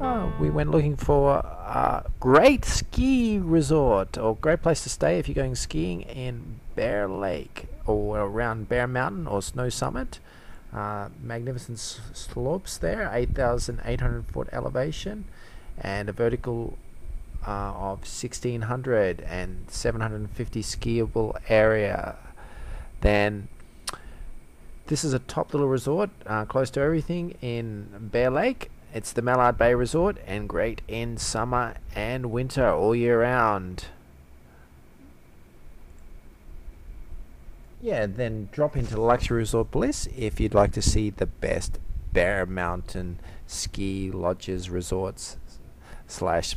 uh, we went looking for a great ski resort or great place to stay if you're going skiing in Bear Lake or around Bear Mountain or Snow Summit. Uh, magnificent slopes there, 8,800 foot elevation, and a vertical uh, of 1600 and 750 skiable area. Then this is a top little resort, uh, close to everything in Bear Lake. It's the Mallard Bay Resort and great in summer and winter all year round. Yeah, then drop into Luxury Resort Bliss if you'd like to see the best Bear Mountain ski lodges, resorts, slash